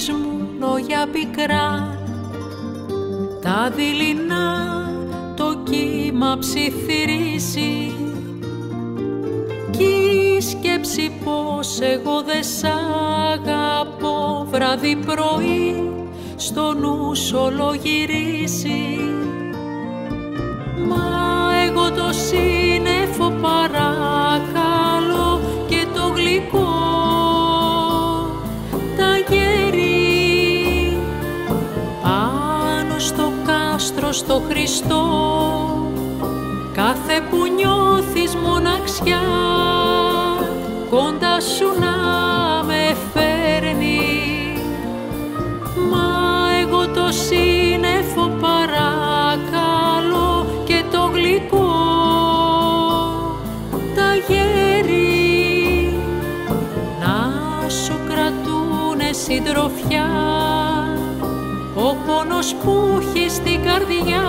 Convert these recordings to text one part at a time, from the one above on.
αγάπης μου λόγια πικρά. Τα δειλινά το κύμα ψιθυρίζει κι η σκέψη πως εγώ δεν σ' αγαπώ βράδυ πρωί στο νου όλο γυρίζει Μα κάστρο στο Χριστό. Κάθε που νιώθεις μοναξιά κοντά σου να με φέρνει. Μα εγώ το σύννεφο παρακαλώ και το γλυκό. Τα γέρι να σου κρατούνε συντροφιά ο πόνος που έχει στην καρδιά.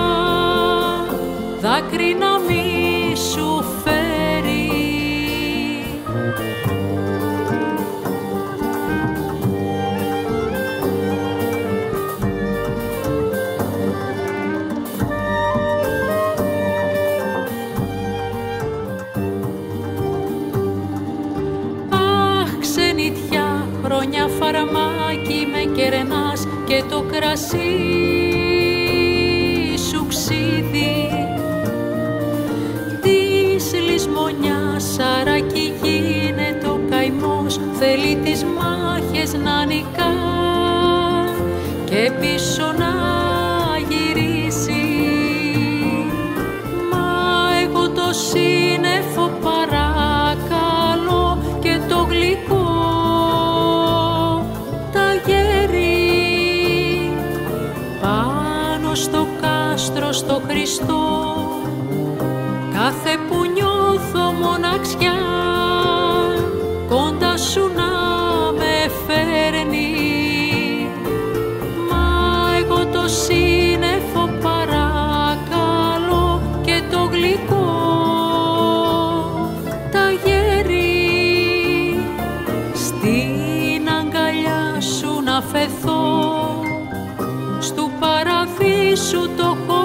Δάκρυ να μη σου χρόνια φαραμάκι με κερνάς και το κρασί σου ξύδι. Της λησμονιάς αρακί γίνεται ο καημός θέλει τις μάχες να νικά και πίσω να κάστρο στο Χριστό. Κάθε που νιώθω μοναξιά κοντά σου να με φέρνει. Μα εγώ το σύννεφο παρακαλώ και το γλυκό. Τα γέρι στην αγκαλιά σου να φεθώ σου το χώρο